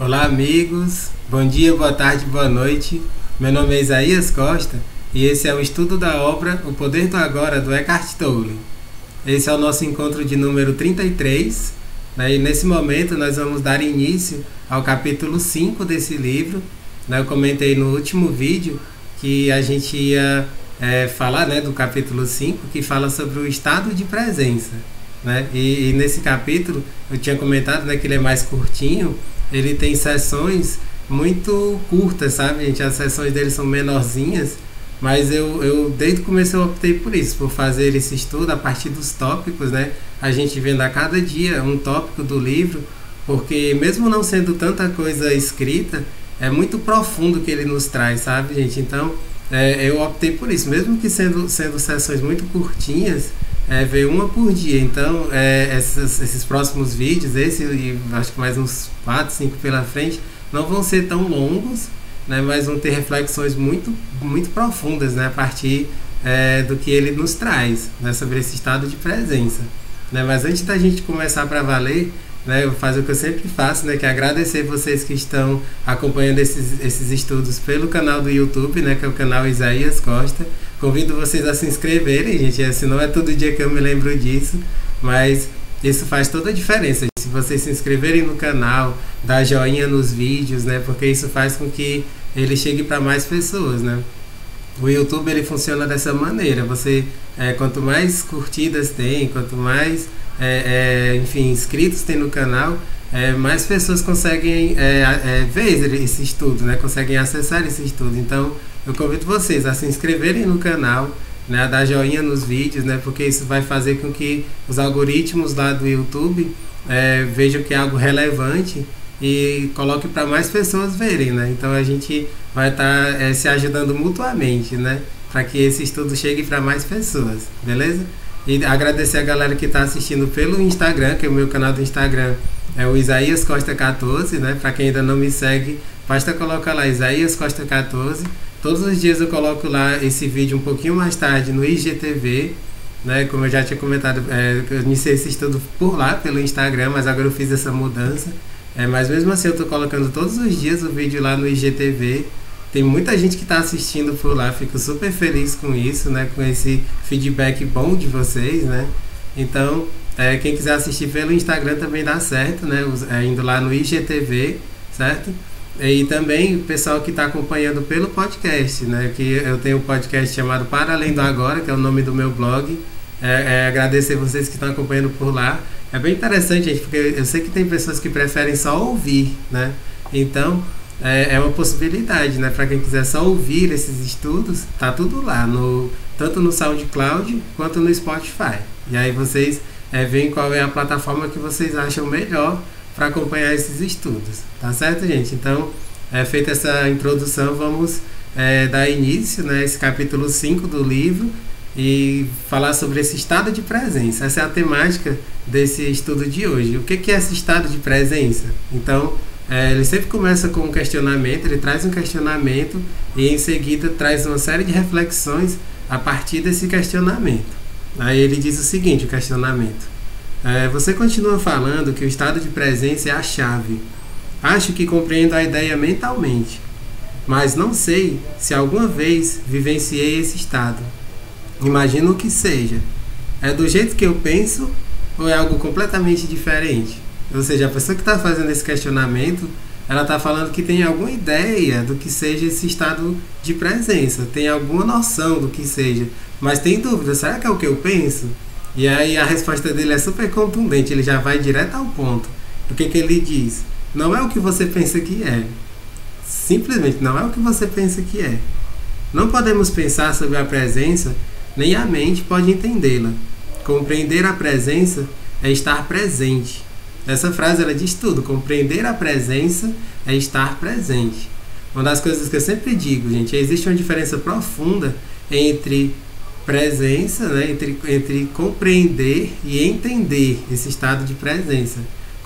Olá, amigos. Bom dia, boa tarde, boa noite. Meu nome é Isaías Costa e esse é o estudo da obra O Poder do Agora do Eckhart Tolle. Esse é o nosso encontro de número 33. Né? E nesse momento nós vamos dar início ao capítulo 5 desse livro. Né? Eu comentei no último vídeo que a gente ia é, falar né, do capítulo 5, que fala sobre o estado de presença. Né? E, e, nesse capítulo eu tinha comentado né, que ele é mais curtinho, ele tem sessões muito curtas, sabe, gente? As sessões dele são menorzinhas, mas eu, eu desde o começo eu optei por isso, por fazer esse estudo a partir dos tópicos, né? A gente vendo a cada dia um tópico do livro, porque mesmo não sendo tanta coisa escrita, é muito profundo que ele nos traz, sabe, gente? Então, é, eu optei por isso, mesmo que sendo, sendo sessões muito curtinhas, é, veio uma por dia. Então, é, esses, esses próximos vídeos, esse e acho que mais uns 4, 5 pela frente, não vão ser tão longos, né, mas vão ter reflexões muito, muito profundas né, a partir é, do que ele nos traz né, sobre esse estado de presença. Né? Mas antes da gente começar para valer, né, eu faço o que eu sempre faço, né, que é agradecer vocês que estão acompanhando esses, esses estudos pelo canal do YouTube, né, que é o canal Isaías Costa. Convido vocês a se inscreverem, gente. Se não é todo dia que eu me lembro disso, mas isso faz toda a diferença. Se vocês se inscreverem no canal, dar joinha nos vídeos, né? Porque isso faz com que ele chegue para mais pessoas, né? O YouTube ele funciona dessa maneira. Você, é, quanto mais curtidas tem, quanto mais, é, é, enfim, inscritos tem no canal, é, mais pessoas conseguem é, é, ver esse estudo, né? Conseguem acessar esse estudo. Então, eu convido vocês a se inscreverem no canal, né, a dar joinha nos vídeos, né, porque isso vai fazer com que os algoritmos lá do YouTube é, vejam que é algo relevante e coloque para mais pessoas verem, né? Então a gente vai estar tá, é, se ajudando mutuamente, né? Para que esse estudo chegue para mais pessoas, beleza? E agradecer a galera que está assistindo pelo Instagram, que é o meu canal do Instagram é o Isaías Costa 14, né? Para quem ainda não me segue, basta colocar lá Isaías Costa 14 Todos os dias eu coloco lá esse vídeo um pouquinho mais tarde no IGTV, né? Como eu já tinha comentado, é, eu iniciei esse estudo por lá, pelo Instagram, mas agora eu fiz essa mudança. É, mas mesmo assim eu estou colocando todos os dias o vídeo lá no IGTV. Tem muita gente que está assistindo por lá, fico super feliz com isso, né? Com esse feedback bom de vocês, né? Então, é, quem quiser assistir pelo Instagram também dá certo, né? É, indo lá no IGTV, certo? E também o pessoal que está acompanhando pelo podcast, né? Que eu tenho um podcast chamado Para Além do Agora, que é o nome do meu blog. É, é agradecer vocês que estão acompanhando por lá. É bem interessante, gente, porque eu sei que tem pessoas que preferem só ouvir, né? Então, é, é uma possibilidade, né? Para quem quiser só ouvir esses estudos, tá tudo lá, no, tanto no SoundCloud quanto no Spotify. E aí vocês é, veem qual é a plataforma que vocês acham melhor para acompanhar esses estudos, tá certo, gente? Então, é, feita essa introdução, vamos é, dar início né, a esse capítulo 5 do livro e falar sobre esse estado de presença. Essa é a temática desse estudo de hoje. O que, que é esse estado de presença? Então, é, ele sempre começa com um questionamento, ele traz um questionamento e em seguida traz uma série de reflexões a partir desse questionamento. Aí ele diz o seguinte: o questionamento. É, você continua falando que o estado de presença é a chave. Acho que compreendo a ideia mentalmente, mas não sei se alguma vez vivenciei esse estado. Imagino que seja. É do jeito que eu penso ou é algo completamente diferente? Ou seja, a pessoa que está fazendo esse questionamento, ela está falando que tem alguma ideia do que seja esse estado de presença, tem alguma noção do que seja, mas tem dúvida: será que é o que eu penso? E aí a resposta dele é super contundente, ele já vai direto ao ponto. O que, que ele diz? Não é o que você pensa que é. Simplesmente não é o que você pensa que é. Não podemos pensar sobre a presença, nem a mente pode entendê-la. Compreender a presença é estar presente. Essa frase ela diz tudo. Compreender a presença é estar presente. Uma das coisas que eu sempre digo, gente, é existe uma diferença profunda entre presença, né, entre, entre compreender e entender esse estado de presença.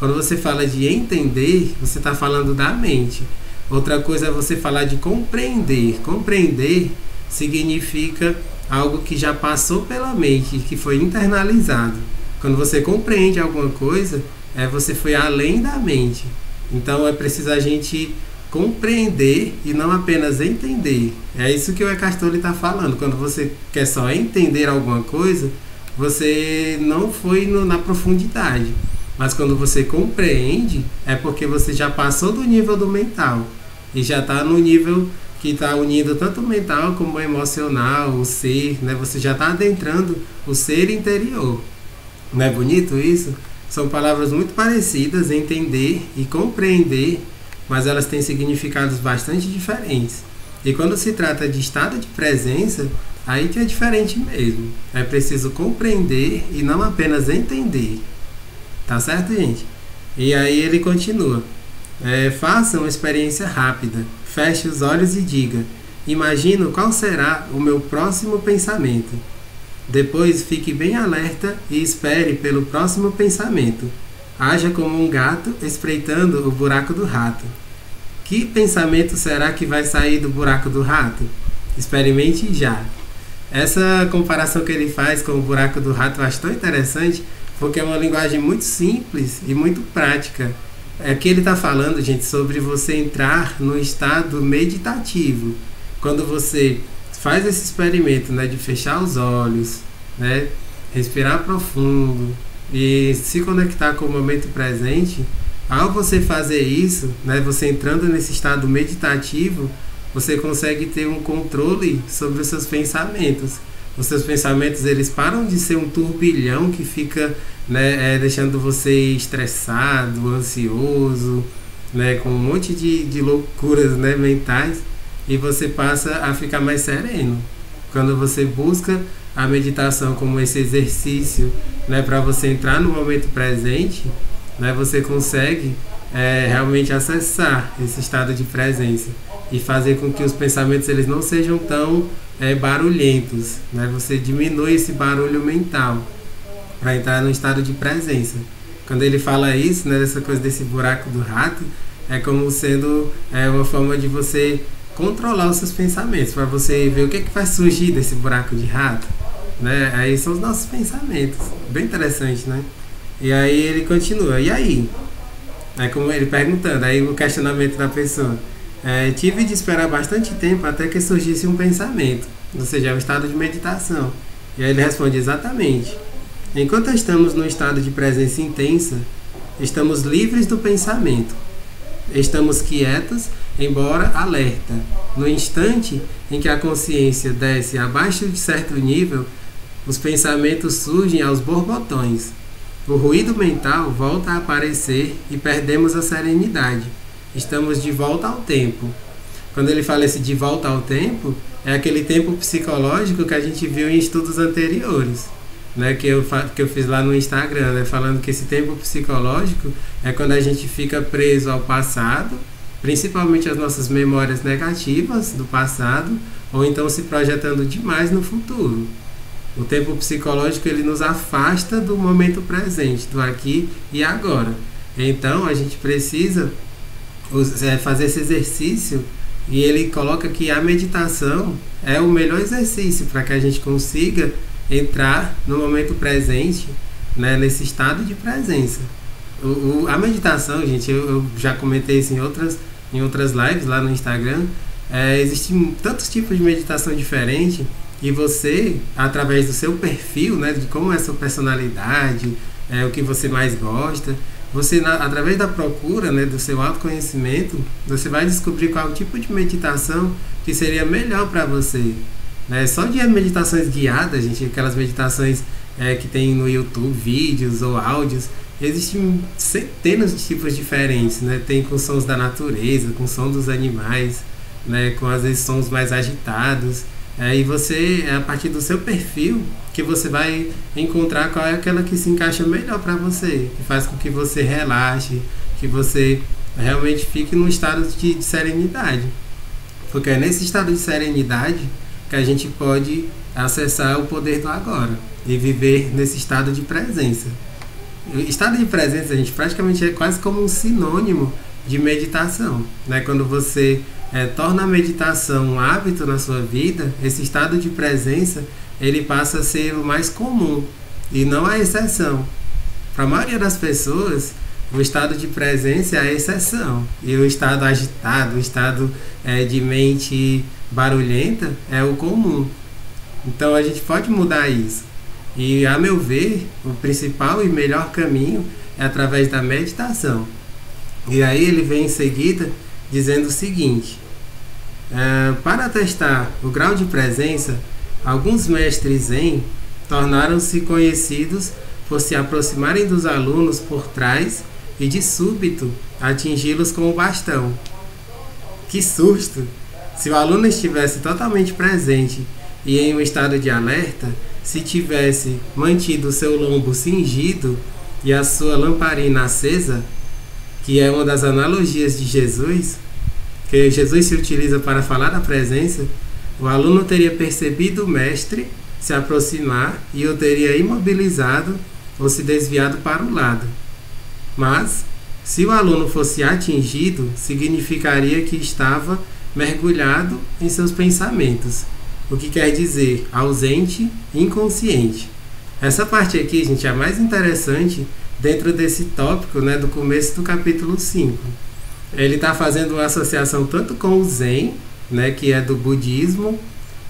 Quando você fala de entender, você está falando da mente. Outra coisa é você falar de compreender. Compreender significa algo que já passou pela mente, que foi internalizado. Quando você compreende alguma coisa, é você foi além da mente. Então é preciso a gente compreender e não apenas entender. É isso que o Eckhart Tolle está falando. Quando você quer só entender alguma coisa, você não foi no, na profundidade. Mas quando você compreende, é porque você já passou do nível do mental e já está no nível que está unindo tanto o mental como o emocional, o ser, né? Você já está adentrando o ser interior. Não é bonito isso? São palavras muito parecidas, entender e compreender, mas elas têm significados bastante diferentes. E quando se trata de estado de presença, aí que é diferente mesmo. É preciso compreender e não apenas entender. Tá certo, gente? E aí ele continua. É, faça uma experiência rápida. Feche os olhos e diga: Imagino qual será o meu próximo pensamento. Depois fique bem alerta e espere pelo próximo pensamento. Haja como um gato espreitando o buraco do rato. Que pensamento será que vai sair do buraco do rato? Experimente já. Essa comparação que ele faz com o buraco do rato eu acho tão interessante porque é uma linguagem muito simples e muito prática. É que ele está falando, gente, sobre você entrar no estado meditativo. Quando você faz esse experimento né, de fechar os olhos, né, respirar profundo e se conectar com o momento presente, ao você fazer isso, né, você entrando nesse estado meditativo, você consegue ter um controle sobre os seus pensamentos. Os seus pensamentos eles param de ser um turbilhão que fica né, é, deixando você estressado, ansioso, né, com um monte de, de loucuras né, mentais e você passa a ficar mais sereno. Quando você busca a meditação como esse exercício né, para você entrar no momento presente, né, você consegue é, realmente acessar esse estado de presença e fazer com que os pensamentos eles não sejam tão é, barulhentos. Né? Você diminui esse barulho mental para entrar no estado de presença. Quando ele fala isso, né, dessa coisa desse buraco do rato, é como sendo é, uma forma de você controlar os seus pensamentos, para você ver o que, é que vai surgir desse buraco de rato. Né? Aí são os nossos pensamentos. Bem interessante, né? E aí ele continua, e aí? É como ele perguntando, aí o questionamento da pessoa. É, tive de esperar bastante tempo até que surgisse um pensamento, ou seja, é um estado de meditação. E aí ele responde exatamente. Enquanto estamos no estado de presença intensa, estamos livres do pensamento. Estamos quietos embora alerta. No instante em que a consciência desce abaixo de certo nível, os pensamentos surgem aos borbotões. O ruído mental volta a aparecer e perdemos a serenidade. Estamos de volta ao tempo. Quando ele fala esse de volta ao tempo, é aquele tempo psicológico que a gente viu em estudos anteriores, né, que, eu, que eu fiz lá no Instagram, né, falando que esse tempo psicológico é quando a gente fica preso ao passado principalmente as nossas memórias negativas do passado, ou então se projetando demais no futuro. O tempo psicológico ele nos afasta do momento presente, do aqui e agora. Então a gente precisa fazer esse exercício e ele coloca que a meditação é o melhor exercício para que a gente consiga entrar no momento presente, né, nesse estado de presença. O, o, a meditação, gente, eu, eu já comentei isso em outras em outras lives lá no Instagram, é, existem tantos tipos de meditação diferente e você, através do seu perfil, né, de como é a sua personalidade, é, o que você mais gosta, você, na, através da procura né, do seu autoconhecimento, você vai descobrir qual tipo de meditação que seria melhor para você. Né? Só de meditações guiadas, gente, aquelas meditações é, que tem no YouTube, vídeos ou áudios, Existem centenas de tipos diferentes, né? Tem com sons da natureza, com som dos animais, né? Com às vezes sons mais agitados. É, e você, é a partir do seu perfil, que você vai encontrar qual é aquela que se encaixa melhor para você, que faz com que você relaxe, que você realmente fique num estado de, de serenidade. Porque é nesse estado de serenidade que a gente pode acessar o poder do agora e viver nesse estado de presença. Estado de presença, a gente, praticamente é quase como um sinônimo de meditação. Né? Quando você é, torna a meditação um hábito na sua vida, esse estado de presença ele passa a ser o mais comum e não a exceção. Para a maioria das pessoas, o estado de presença é a exceção e o estado agitado, o estado é, de mente barulhenta é o comum. Então a gente pode mudar isso. E a meu ver, o principal e melhor caminho é através da meditação. E aí ele vem em seguida dizendo o seguinte: é, para testar o grau de presença, alguns mestres Zen tornaram-se conhecidos por se aproximarem dos alunos por trás e de súbito atingi-los com o bastão. Que susto! Se o aluno estivesse totalmente presente e em um estado de alerta, se tivesse mantido seu lombo cingido e a sua lamparina acesa, que é uma das analogias de Jesus, que Jesus se utiliza para falar da presença, o aluno teria percebido o mestre se aproximar e o teria imobilizado ou se desviado para o lado. Mas, se o aluno fosse atingido, significaria que estava mergulhado em seus pensamentos, o que quer dizer ausente, inconsciente. Essa parte aqui, gente, é a mais interessante dentro desse tópico né, do começo do capítulo 5. Ele está fazendo uma associação tanto com o Zen, né, que é do budismo,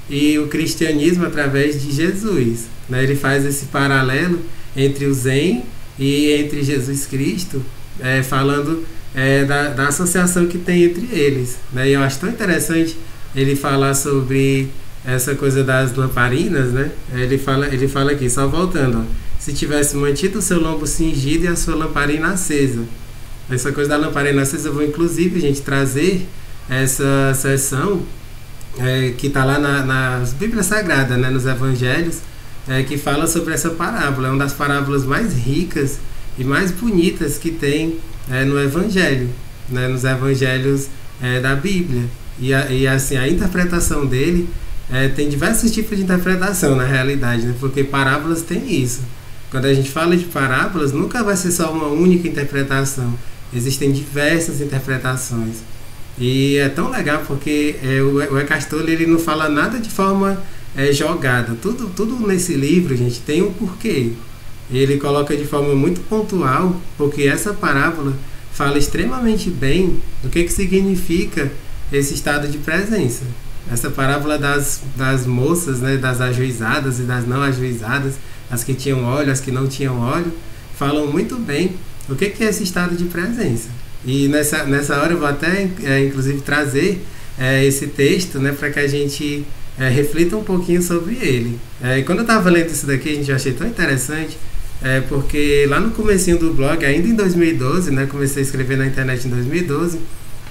e o cristianismo através de Jesus. Né? Ele faz esse paralelo entre o Zen e entre Jesus Cristo, é, falando é, da, da, associação que tem entre eles. Né? E eu acho tão interessante ele falar sobre essa coisa das lamparinas, né? Ele fala, ele fala aqui, só voltando, ó, se tivesse mantido o seu lombo cingido e a sua lamparina acesa. Essa coisa da lamparina acesa, eu vou inclusive, gente, trazer essa sessão é, que está lá na, nas Bíblias Sagradas, né, nos Evangelhos, é, que fala sobre essa parábola. É uma das parábolas mais ricas e mais bonitas que tem é, no Evangelho, né, nos Evangelhos é, da Bíblia. E, a, e assim, a interpretação dele é, tem diversos tipos de interpretação na realidade, né, porque parábolas tem isso. Quando a gente fala de parábolas, nunca vai ser só uma única interpretação. Existem diversas interpretações. E é tão legal porque é, o, o Eckhart Tolle ele não fala nada de forma é, jogada. Tudo, tudo nesse livro, gente, tem um porquê. Ele coloca de forma muito pontual, porque essa parábola fala extremamente bem do que, que significa esse estado de presença. Essa parábola das, das moças, né, das ajuizadas e das não ajuizadas, as que tinham óleo, as que não tinham óleo, falam muito bem o que, que é esse estado de presença. E nessa, nessa hora eu vou até, é, inclusive, trazer é, esse texto né, para que a gente é, reflita um pouquinho sobre ele. É, quando eu estava lendo isso daqui, a gente achei tão interessante, é, porque lá no comecinho do blog, ainda em 2012, né, comecei a escrever na internet em 2012,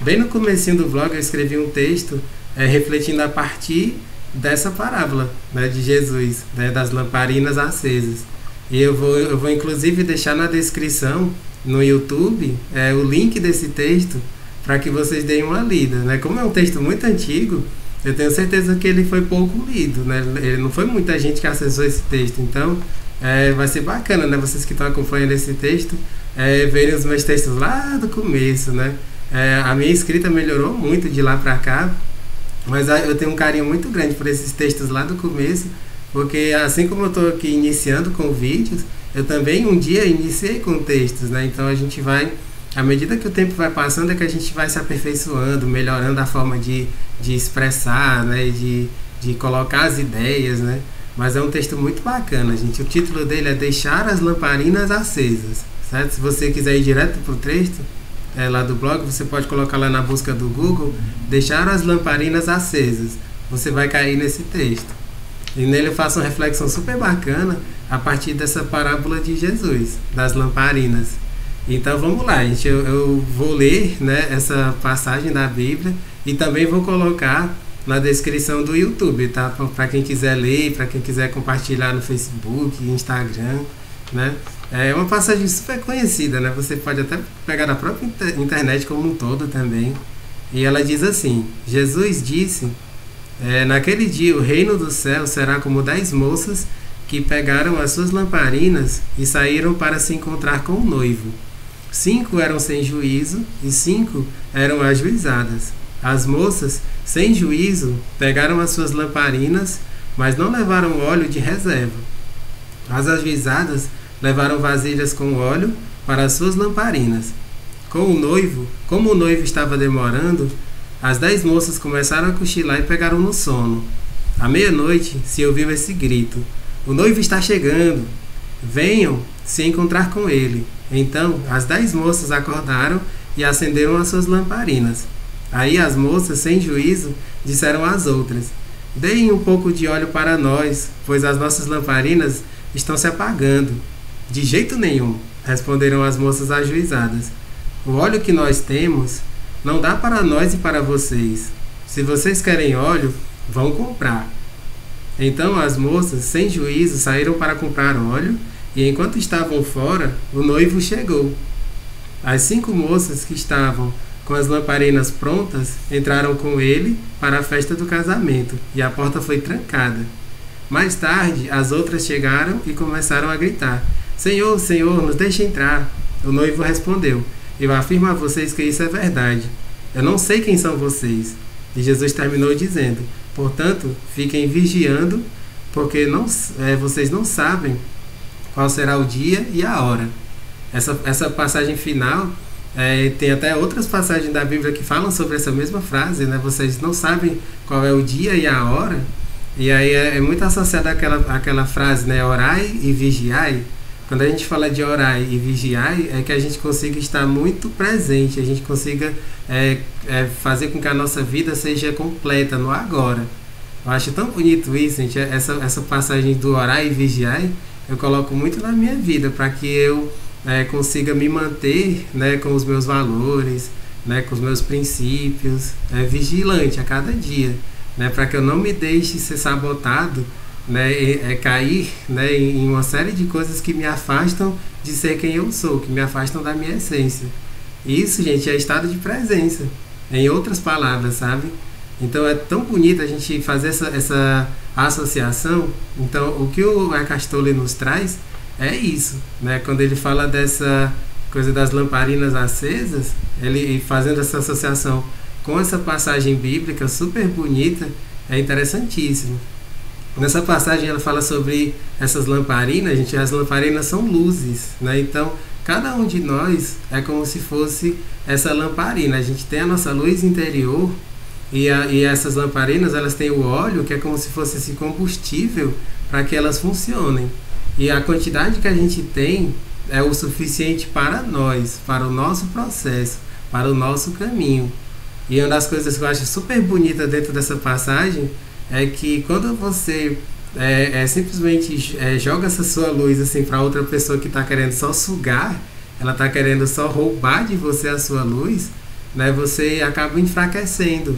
bem no comecinho do blog eu escrevi um texto é, refletindo a partir dessa parábola né, de Jesus, né, das lamparinas acesas. E eu vou, eu vou inclusive deixar na descrição no YouTube é, o link desse texto para que vocês deem uma lida. Né? Como é um texto muito antigo, eu tenho certeza que ele foi pouco lido. Né? Ele não foi muita gente que acessou esse texto. Então é, vai ser bacana, né? Vocês que estão acompanhando esse texto, é, verem os meus textos lá do começo, né? É, a minha escrita melhorou muito de lá para cá, mas eu tenho um carinho muito grande por esses textos lá do começo, porque assim como eu estou aqui iniciando com vídeos, eu também um dia iniciei com textos, né? Então a gente vai, à medida que o tempo vai passando, é que a gente vai se aperfeiçoando, melhorando a forma de, de expressar, né? De, de colocar as ideias, né? Mas é um texto muito bacana, gente. O título dele é Deixar as Lamparinas Acesas, certo? Se você quiser ir direto para o texto, é, lá do blog, você pode colocar lá na busca do Google, Deixar as Lamparinas Acesas. Você vai cair nesse texto. E nele eu faço uma reflexão super bacana a partir dessa parábola de Jesus, das lamparinas. Então vamos lá, gente. Eu, eu vou ler né, essa passagem da Bíblia e também vou colocar na descrição do YouTube, tá? Para quem quiser ler, para quem quiser compartilhar no Facebook, Instagram, né? É uma passagem super conhecida, né? Você pode até pegar da própria internet como um todo também. E ela diz assim: Jesus disse é, naquele dia, o reino do céu será como dez moças que pegaram as suas lamparinas e saíram para se encontrar com o noivo. Cinco eram sem juízo e cinco eram ajuizadas. As moças, sem juízo, pegaram as suas lamparinas, mas não levaram óleo de reserva. As ajuizadas levaram vasilhas com óleo para as suas lamparinas. Com o noivo, como o noivo estava demorando, as dez moças começaram a cochilar e pegaram no sono. À meia-noite se ouviu esse grito: O noivo está chegando! Venham se encontrar com ele. Então as dez moças acordaram e acenderam as suas lamparinas. Aí as moças, sem juízo, disseram às outras: Deem um pouco de óleo para nós, pois as nossas lamparinas estão se apagando. De jeito nenhum, responderam as moças ajuizadas. O óleo que nós temos não dá para nós e para vocês. Se vocês querem óleo, vão comprar. Então as moças, sem juízo, saíram para comprar óleo, e enquanto estavam fora, o noivo chegou. As cinco moças que estavam com as lamparinas prontas entraram com ele para a festa do casamento, e a porta foi trancada. Mais tarde, as outras chegaram e começaram a gritar: Senhor, Senhor, nos deixe entrar. O noivo respondeu: eu afirmo a vocês que isso é verdade. Eu não sei quem são vocês. E Jesus terminou dizendo: Portanto, fiquem vigiando, porque não, é, vocês não sabem qual será o dia e a hora. Essa, essa passagem final é, tem até outras passagens da Bíblia que falam sobre essa mesma frase, né? Vocês não sabem qual é o dia e a hora. E aí é, é muito associada àquela, àquela frase, né? Orai e vigiai. Quando a gente fala de orar e vigiar, é que a gente consiga estar muito presente, a gente consiga é, é, fazer com que a nossa vida seja completa no agora. Eu acho tão bonito isso, gente, essa, essa passagem do orar e vigiar, eu coloco muito na minha vida, para que eu é, consiga me manter né, com os meus valores, né, com os meus princípios, é, vigilante a cada dia, né, para que eu não me deixe ser sabotado né, é cair né, em uma série de coisas que me afastam de ser quem eu sou, que me afastam da minha essência. Isso, gente, é estado de presença, em outras palavras, sabe? Então é tão bonito a gente fazer essa, essa associação. Então, o que o Eckhart nos traz é isso, né? Quando ele fala dessa coisa das lamparinas acesas, ele fazendo essa associação com essa passagem bíblica super bonita, é interessantíssimo. Nessa passagem ela fala sobre essas lamparinas, gente, as lamparinas são luzes, né? Então, cada um de nós é como se fosse essa lamparina. A gente tem a nossa luz interior e, a, e essas lamparinas, elas têm o óleo, que é como se fosse esse combustível para que elas funcionem. E a quantidade que a gente tem é o suficiente para nós, para o nosso processo, para o nosso caminho. E uma das coisas que eu acho super bonita dentro dessa passagem é que quando você é, é simplesmente é, joga essa sua luz assim para outra pessoa que está querendo só sugar, ela está querendo só roubar de você a sua luz, né? Você acaba enfraquecendo,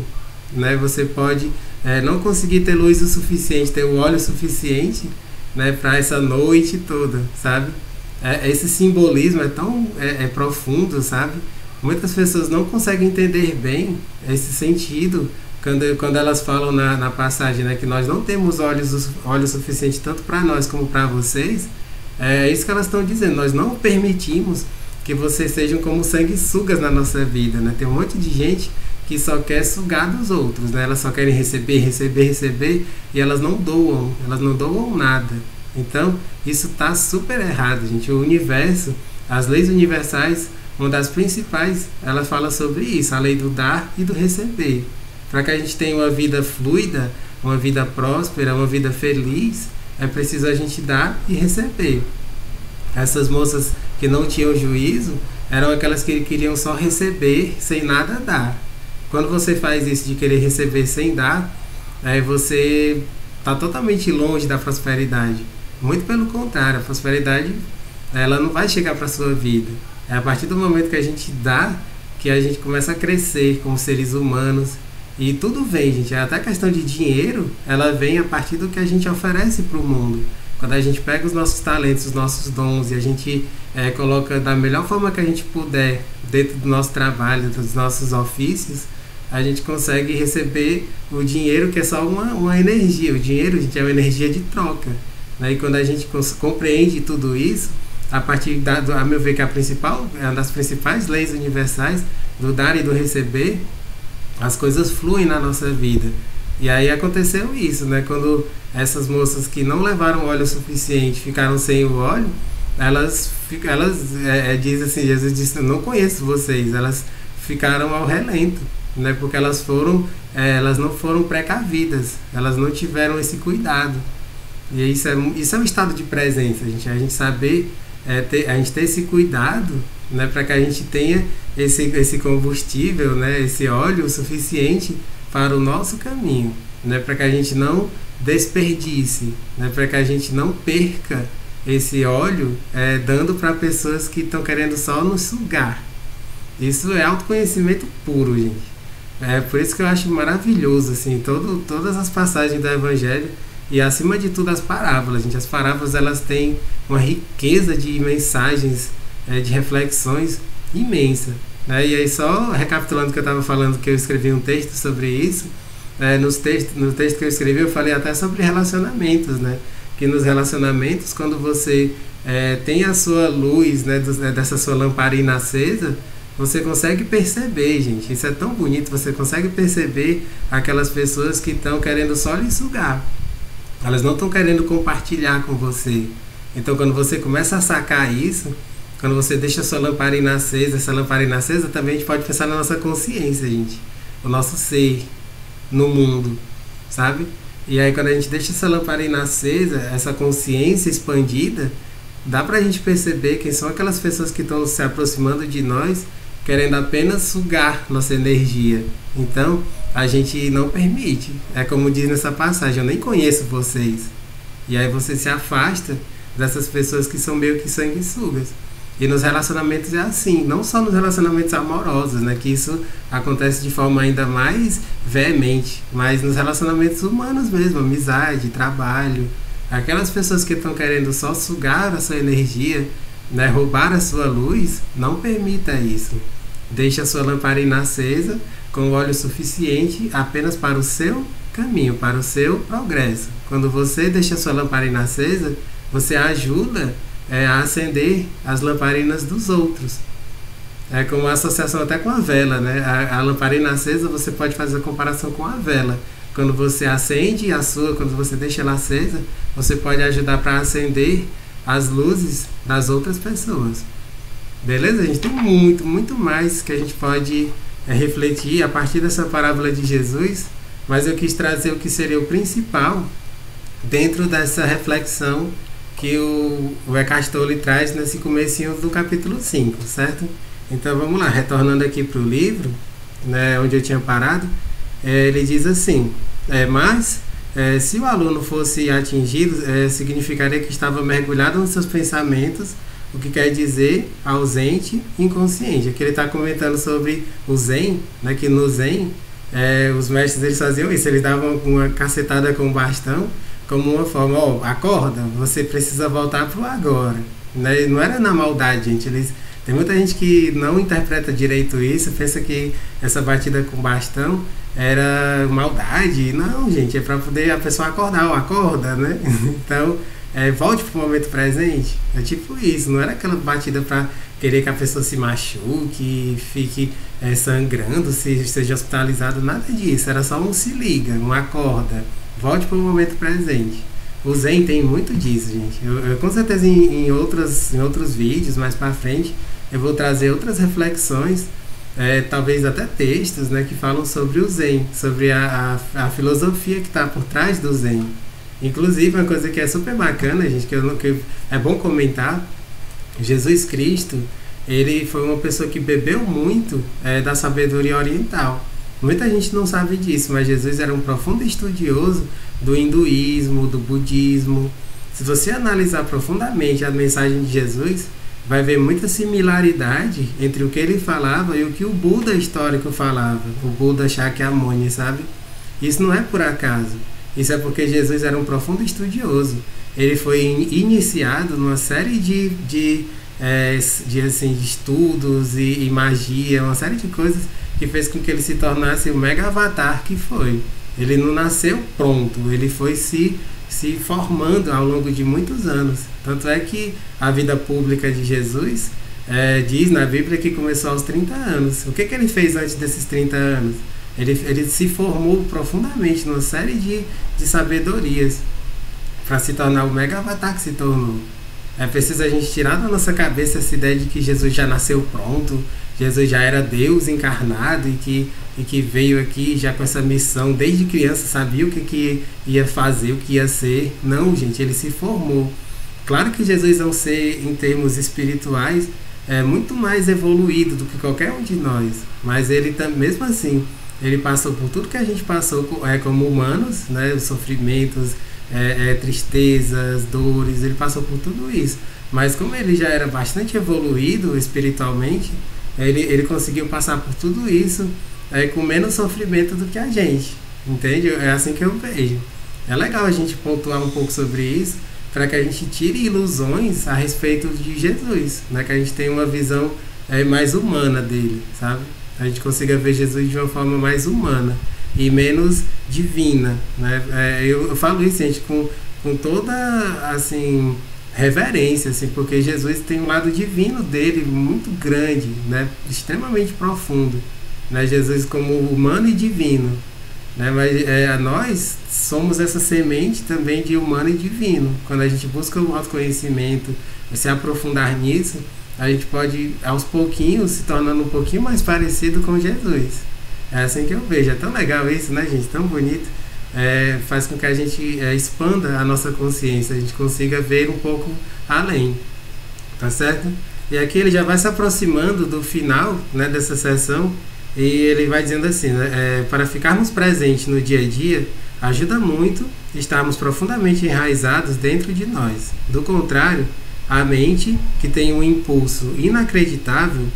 né? Você pode é, não conseguir ter luz o suficiente, ter o óleo suficiente, né? Para essa noite toda, sabe? É, esse simbolismo é tão é, é profundo, sabe? Muitas pessoas não conseguem entender bem esse sentido quando, quando elas falam na, na passagem né, que nós não temos olhos, olhos suficiente tanto para nós como para vocês, é isso que elas estão dizendo. Nós não permitimos que vocês sejam como sanguessugas na nossa vida. Né? Tem um monte de gente que só quer sugar dos outros, né? elas só querem receber, receber, receber e elas não doam, elas não doam nada. Então, isso está super errado, gente. O universo, as leis universais, uma das principais, ela fala sobre isso, a lei do dar e do receber. Para que a gente tenha uma vida fluida, uma vida próspera, uma vida feliz, é preciso a gente dar e receber. Essas moças que não tinham juízo eram aquelas que queriam só receber sem nada dar. Quando você faz isso de querer receber sem dar, é, você está totalmente longe da prosperidade. Muito pelo contrário, a prosperidade ela não vai chegar para sua vida. É a partir do momento que a gente dá que a gente começa a crescer como seres humanos, e tudo vem, gente. Até a questão de dinheiro, ela vem a partir do que a gente oferece para o mundo. Quando a gente pega os nossos talentos, os nossos dons e a gente é, coloca da melhor forma que a gente puder dentro do nosso trabalho, dos nossos ofícios, a gente consegue receber o dinheiro que é só uma, uma energia. O dinheiro, gente, é uma energia de troca. Né? E quando a gente compreende tudo isso, a partir da, a meu ver que a principal, é uma das principais leis universais do dar e do receber, as coisas fluem na nossa vida. E aí aconteceu isso, né? Quando essas moças que não levaram óleo suficiente ficaram sem o óleo, elas, elas é, é, diz assim, Jesus disse, eu não conheço vocês, elas ficaram ao relento, né? Porque elas foram, é, elas não foram precavidas, elas não tiveram esse cuidado. E isso é, isso é um estado de presença, a gente, a gente saber, é, ter, a gente ter esse cuidado, né? Para que a gente tenha esse, esse combustível, né? Esse óleo suficiente para o nosso caminho, né? Para que a gente não desperdice, né? Para que a gente não perca esse óleo é, dando para pessoas que estão querendo só nos sugar. Isso é autoconhecimento puro, gente. É por isso que eu acho maravilhoso assim, todo, todas as passagens do Evangelho e acima de tudo as parábolas, gente. As parábolas elas têm uma riqueza de mensagens, é, de reflexões imensa. Né? E aí só recapitulando que eu estava falando, que eu escrevi um texto sobre isso. É, nos textos, no texto que eu escrevi eu falei até sobre relacionamentos, né? Que nos relacionamentos, quando você é, tem a sua luz, né, né, dessa sua lamparina acesa, você consegue perceber, gente. Isso é tão bonito. Você consegue perceber aquelas pessoas que estão querendo só lhe sugar. Elas não estão querendo compartilhar com você. Então, quando você começa a sacar isso, quando você deixa a sua lamparina acesa, essa lamparina acesa também a gente pode pensar na nossa consciência, gente. O nosso ser no mundo, sabe? E aí, quando a gente deixa essa lamparina acesa, essa consciência expandida, dá pra gente perceber quem são aquelas pessoas que estão se aproximando de nós querendo apenas sugar nossa energia. Então, a gente não permite. É como diz nessa passagem: eu nem conheço vocês. E aí você se afasta dessas pessoas que são meio que sanguessugas. E nos relacionamentos é assim, não só nos relacionamentos amorosos, né, que isso acontece de forma ainda mais veemente, mas nos relacionamentos humanos mesmo, amizade, trabalho, aquelas pessoas que estão querendo só sugar a sua energia, né, roubar a sua luz, não permita isso. Deixe a sua lamparina acesa com óleo suficiente apenas para o seu caminho, para o seu progresso. Quando você deixa a sua lamparina acesa, você ajuda é, a acender as lamparinas dos outros. É como uma associação até com a vela, né? A, a lamparina acesa você pode fazer a comparação com a vela. Quando você acende a sua, quando você deixa ela acesa, você pode ajudar para acender as luzes das outras pessoas. Beleza? A gente tem muito, muito mais que a gente pode é, refletir a partir dessa parábola de Jesus, mas eu quis trazer o que seria o principal dentro dessa reflexão que o, Eckhart Tolle traz nesse comecinho do capítulo 5, certo? Então vamos lá, retornando aqui para o livro, né, onde eu tinha parado, é, ele diz assim, é, mas é, se o aluno fosse atingido, é, significaria que estava mergulhado nos seus pensamentos o que quer dizer ausente, inconsciente. Aqui ele está comentando sobre o Zen, né, que no Zen é, os mestres eles faziam isso, eles davam uma cacetada com o bastão como uma forma, ó, acorda, você precisa voltar para o agora. Né? Não era na maldade, gente. Eles, tem muita gente que não interpreta direito isso, pensa que essa batida com bastão era maldade. Não, gente, é para poder a pessoa acordar, ou acorda, né? Então, é, volte para o momento presente. É tipo isso, não era aquela batida para querer que a pessoa se machuque, fique é, sangrando, se, seja hospitalizado, nada disso. Era só um se liga, um acorda. Volte para o momento presente. O Zen tem muito disso, gente. Eu, eu com certeza em, em, outras, em outros vídeos mais para frente eu vou trazer outras reflexões, é, talvez até textos, né, que falam sobre o Zen, sobre a, a, a filosofia que está por trás do Zen. Inclusive, uma coisa que é super bacana, gente, que, eu, que é bom comentar, Jesus Cristo, ele foi uma pessoa que bebeu muito é, da sabedoria oriental. Muita gente não sabe disso, mas Jesus era um profundo estudioso do hinduísmo, do budismo. Se você analisar profundamente a mensagem de Jesus, vai ver muita similaridade entre o que ele falava e o que o Buda histórico falava, o Buda Shakyamuni, sabe? Isso não é por acaso. Isso é porque Jesus era um profundo estudioso. Ele foi iniciado numa série de, de, é, de, assim, de estudos e, e, magia, uma série de coisas que fez com que ele se tornasse o mega avatar que foi. Ele não nasceu pronto, ele foi se, se formando ao longo de muitos anos. Tanto é que a vida pública de Jesus é, diz na Bíblia que começou aos 30 anos. O que, que ele fez antes desses 30 anos? Ele, ele se formou profundamente numa série de, de sabedorias para se tornar o mega avatar que se tornou. É preciso a gente tirar da nossa cabeça essa ideia de que Jesus já nasceu pronto, Jesus já era Deus encarnado e que, e que veio aqui já com essa missão desde criança, sabia o que, que ia fazer, o que ia ser. Não, gente, ele se formou. Claro que Jesus é um ser, em termos espirituais, é muito mais evoluído do que qualquer um de nós, mas ele mesmo assim, ele passou por tudo que a gente passou é, como humanos, né, os sofrimentos, é, é, tristezas, dores, ele passou por tudo isso. Mas como ele já era bastante evoluído espiritualmente, ele, ele conseguiu passar por tudo isso é, com menos sofrimento do que a gente. Entende? É assim que eu vejo. É legal a gente pontuar um pouco sobre isso para que a gente tire ilusões a respeito de Jesus, né? que a gente tenha uma visão é, mais humana dele, sabe? A gente consiga ver Jesus de uma forma mais humana e menos divina, né? É, eu, eu, falo isso, gente, com, com toda, assim, reverência, assim, porque Jesus tem um lado divino dele muito grande, né? Extremamente profundo, né? Jesus como humano e divino, né? Mas é, nós somos essa semente também de humano e divino. Quando a gente busca o autoconhecimento, se aprofundar nisso, a gente pode, aos pouquinhos, se tornando um pouquinho mais parecido com Jesus. É assim que eu vejo. É tão legal isso, né, gente? Tão bonito. É, faz com que a gente é, expanda a nossa consciência, a gente consiga ver um pouco além. Tá certo? E aqui ele já vai se aproximando do final né, dessa sessão e ele vai dizendo assim: né, é, para ficarmos presentes no dia a dia, ajuda muito estarmos profundamente enraizados dentro de nós. Do contrário, a mente, que tem um impulso inacreditável,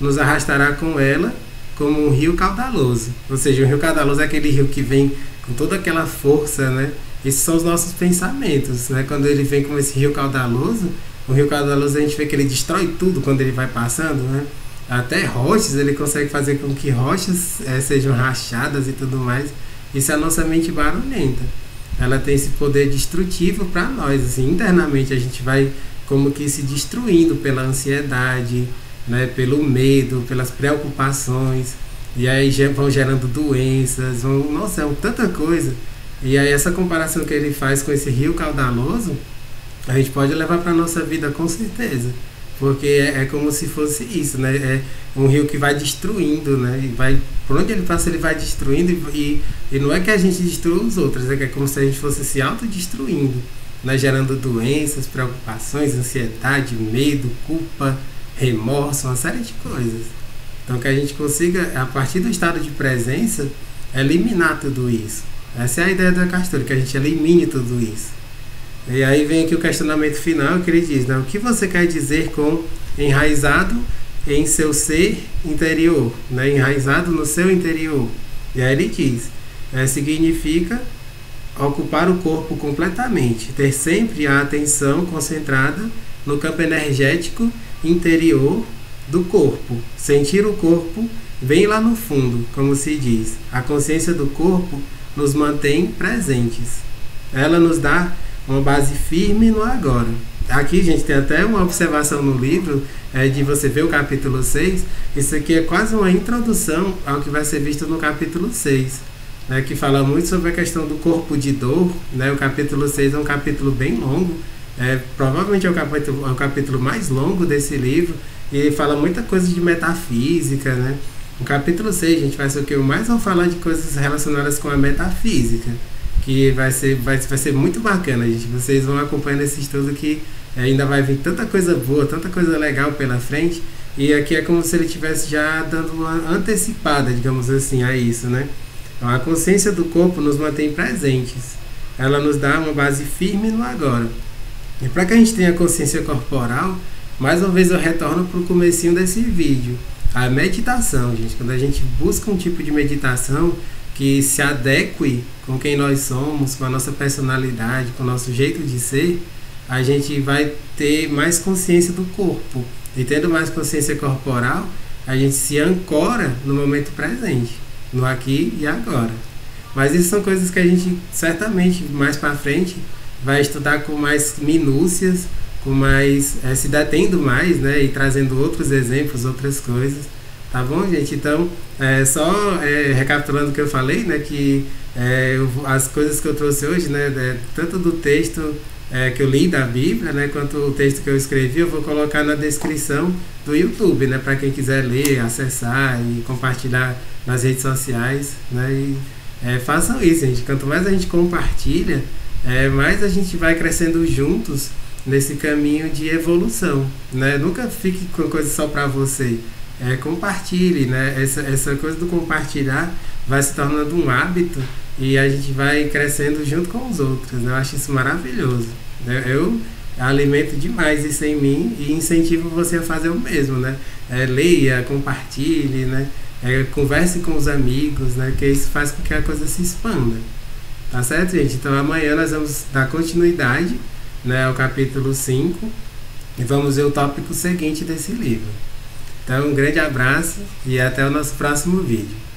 nos arrastará com ela como um rio caudaloso. Ou seja, o rio caudaloso é aquele rio que vem com toda aquela força, né? Esses são os nossos pensamentos, né? Quando ele vem com esse rio caudaloso, o rio caudaloso a gente vê que ele destrói tudo quando ele vai passando, né? Até rochas, ele consegue fazer com que rochas é, sejam rachadas e tudo mais. Isso é a nossa mente barulhenta. Ela tem esse poder destrutivo para nós, assim, internamente a gente vai como que se destruindo pela ansiedade, né, pelo medo, pelas preocupações, e aí vão gerando doenças, vão, nossa, é tanta coisa. E aí essa comparação que ele faz com esse rio caudaloso, a gente pode levar para nossa vida com certeza. Porque é, é, como se fosse isso, né? É um rio que vai destruindo, né? E vai, por onde ele passa, ele vai destruindo. E, e não é que a gente destrua os outros, é que é como se a gente fosse se autodestruindo, né? Gerando doenças, preocupações, ansiedade, medo, culpa, remorso, uma série de coisas. Então, que a gente consiga, a partir do estado de presença, eliminar tudo isso. Essa é a ideia da Castor, que a gente elimine tudo isso. E aí vem aqui o questionamento final que ele diz: né, o que você quer dizer com enraizado em seu ser interior? Né, enraizado no seu interior. E aí ele diz: é, significa ocupar o corpo completamente, ter sempre a atenção concentrada no campo energético interior do corpo. Sentir o corpo bem lá no fundo, como se diz. A consciência do corpo nos mantém presentes. Ela nos dá uma base firme no agora. Aqui, gente, tem até uma observação no livro é, de você ver o capítulo 6. Isso aqui é quase uma introdução ao que vai ser visto no capítulo 6, né, que fala muito sobre a questão do corpo de dor. Né, o capítulo 6 é um capítulo bem longo, é, provavelmente é o, capítulo, é o capítulo mais longo desse livro e fala muita coisa de metafísica, né? No capítulo 6, a gente vai ser o que eu mais vou falar de coisas relacionadas com a metafísica, que vai ser, vai, vai ser muito bacana, gente. Vocês vão acompanhando esse estudo que ainda vai vir tanta coisa boa, tanta coisa legal pela frente. E aqui é como se ele estivesse já dando uma antecipada, digamos assim, a isso, né? Então, a consciência do corpo nos mantém presentes. Ela nos dá uma base firme no agora. E para que a gente tenha consciência corporal, mais uma vez eu retorno para o comecinho desse vídeo. A meditação, gente, quando a gente busca um tipo de meditação que se adeque com quem nós somos, com a nossa personalidade, com o nosso jeito de ser, a gente vai ter mais consciência do corpo. E tendo mais consciência corporal, a gente se ancora no momento presente, no aqui e agora. Mas isso são coisas que a gente certamente mais para frente vai estudar com mais minúcias, mais é, se detendo mais, né, e trazendo outros exemplos, outras coisas, tá bom, gente? Então, é, só é, recapitulando o que eu falei, né, que eu, as coisas que eu trouxe hoje, né, tanto do texto que eu li da Bíblia, né, quanto o texto que eu escrevi, eu vou colocar na descrição do YouTube, né, para quem quiser ler, acessar e compartilhar nas redes sociais, né, e façam isso, gente. Quanto mais a gente compartilha, mais a gente vai crescendo juntos nesse caminho de evolução, né? Nunca fique com coisa só para você. É, compartilhe, né? Essa, essa coisa do compartilhar vai se tornando um hábito e a gente vai crescendo junto com os outros. Né? Eu acho isso maravilhoso. Né? Eu alimento demais isso em mim e incentivo você a fazer o mesmo, né? É, leia, compartilhe, né? É, converse com os amigos, né? Que isso faz com que a coisa se expanda. Tá certo, gente? Então amanhã nós vamos dar continuidade né, ao capítulo 5 e vamos ver o tópico seguinte desse livro. Então um grande abraço e até o nosso próximo vídeo.